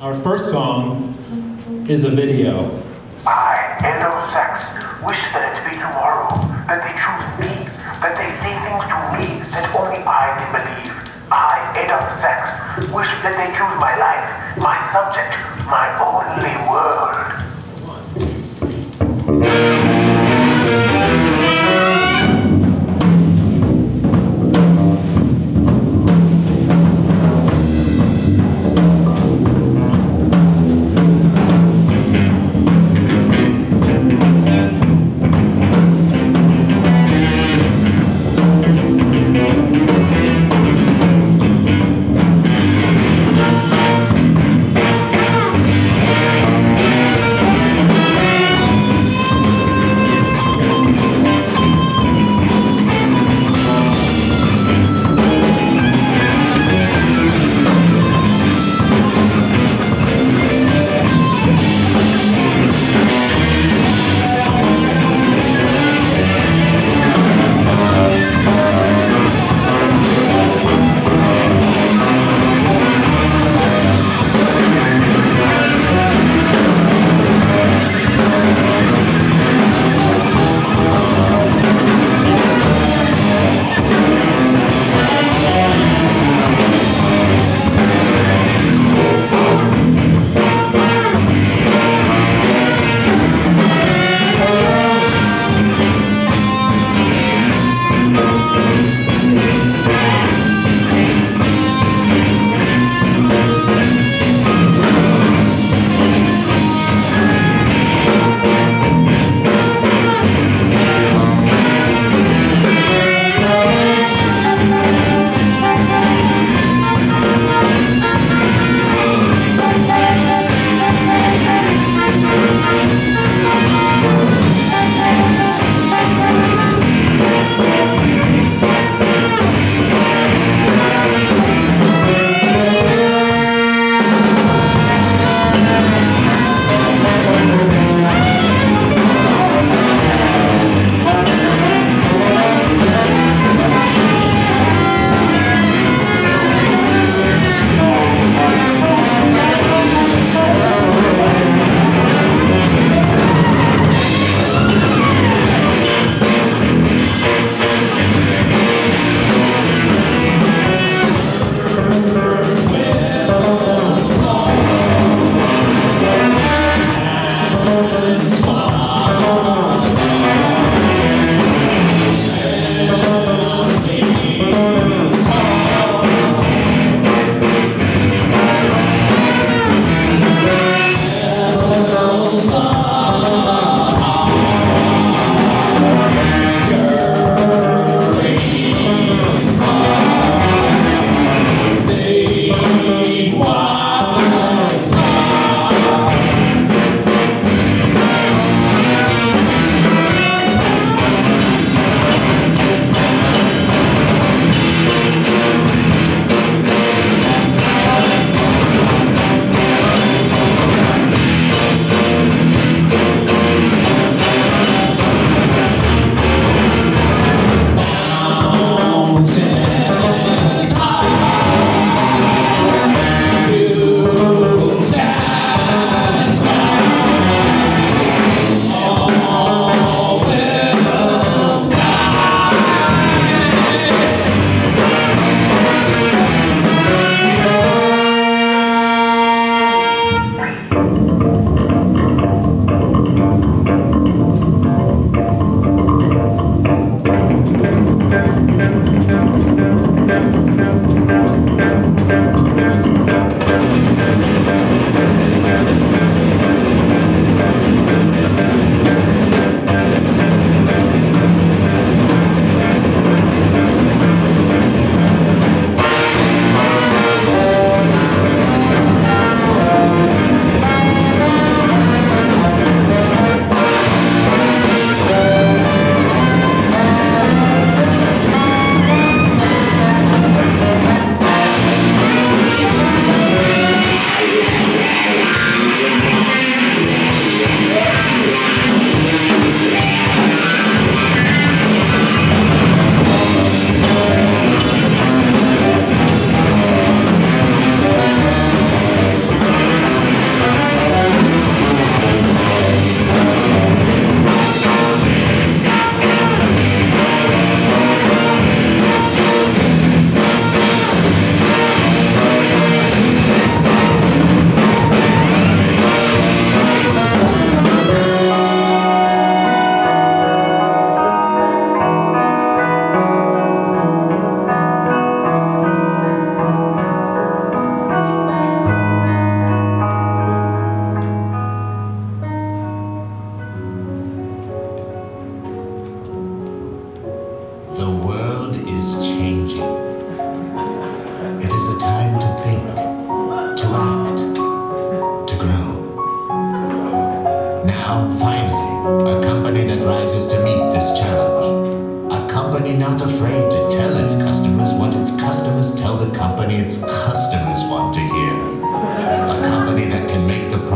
Our first song is a video. I, Endo Sex, wish that it be tomorrow, that they choose me, that they say things to me that only I can believe. I, Endo Sex, wish that they choose my life, my subject, my only world.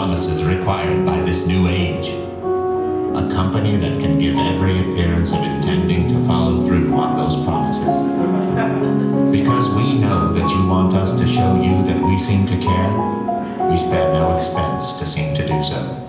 Promises required by this new age. A company that can give every appearance of intending to follow through on those promises. Because we know that you want us to show you that we seem to care, we spare no expense to seem to do so.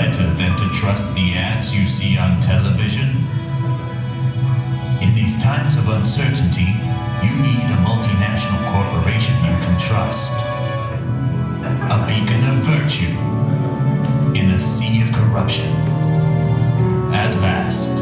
Better than to trust the ads you see on television. In these times of uncertainty, you need a multinational corporation you can trust. A beacon of virtue in a sea of corruption. At last,